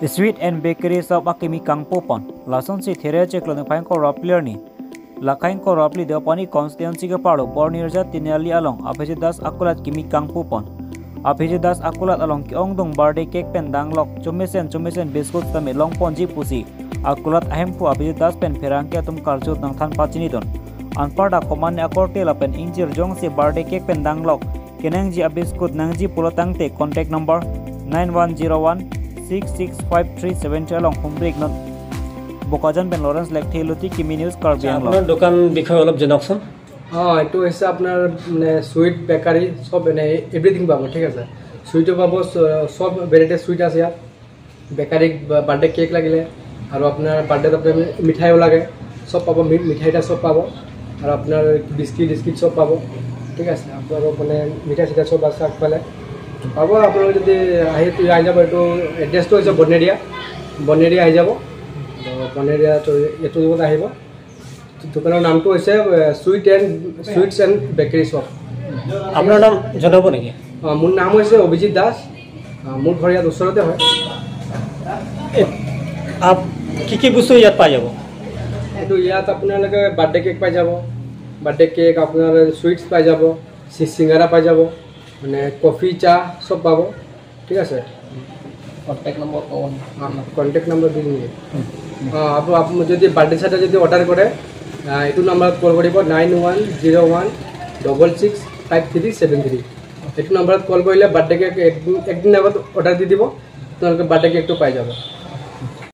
The sweet and bakery shop Akimi Kangpopon, Lason si Thereche Kloniphanko Roplierni, Lakhanko Ropli Dopani constituency ke paro Bornirja Tinali along Abhijit Das Akulat Kimi Kangpopon. Abhijit Das Akulat along Kiongdong birthday cake pen danglok chumisen chumisen biscuit tame long ponji pusi. Akulat ahempu Abhijit Das pen ferangke atum karjut nang than pachinidon. Anparda komane akor tela pen injir jong si birthday cake pen danglok. Kenang ji abiskut nang ji pulotang te contact number 9101 Bokajan Ben Lawrence lake থেলুটি কিমি news Karbi আপোনাৰ দোকান বিষয়ে অলপ জনাওকচোন। অঁ এইটো হৈছে আপোনাৰ মানে চুইট বেকাৰী চব মানে এভৰিথিং পাব ঠিক আছে? চুইটো পাব চব ভেৰাইটি চুইট আছে ইয়াত। বেকাৰী বাৰ্থডে কেক লাগিলে আৰু আপোনাৰ বাৰ্থডেত আপোনাৰ মিঠাইও লাগে চব পাব মিঠাইটা চব পাব আৰু আপোনাৰ বিস্কিট ডিস্কিট চব পাব ঠিক আছে? আপোনালোক মানে মিঠাই চিঠাই চব আছে আগফালে। পাব আপোনালোকে যদি আহি আহি যাব এইটো এড্ৰেছটো হৈছে বনেৰিয়া। বনেৰিয়া আহি যাব। বনেৰিয়া এইটো জেগাত আহিব। দোকানৰ নামটো হৈছে sweet and sweets and bakery shop আপোনাৰ নাম জনাব নেকি? অঁ মোৰ নাম হৈছে অভিজিত দাস। মোৰ ঘৰ ইয়াত ওচৰতে হয়। কি কি বস্তু ইয়াত পাই যাব? এইটো ইয়াত আপোনালোকে বাৰ্থডে কেক পাই যাব। বাৰ্থডে কেক আপোনাৰ চুইটছ পাই যাব। চিঙাৰা পাই যাব। মানে কফি চাহ চব পাব ঠিক আছে? কণ্টেক্ট নম্বৰ দি দিম। অঁ আপুনি যদি বাৰ্থডে চাৰ্থডে যদি অৰ্ডাৰ কৰে এইটো নম্বৰত কল কৰিব nine one zero' one double six five three seven three এইটো নম্বৰত কল কৰিলে বাৰ্থডে কেক একদিন একদিন আগত অৰ্ডাৰ দি দিব আপোনালোকে বাৰ্থডে কেকটো পাই যাব।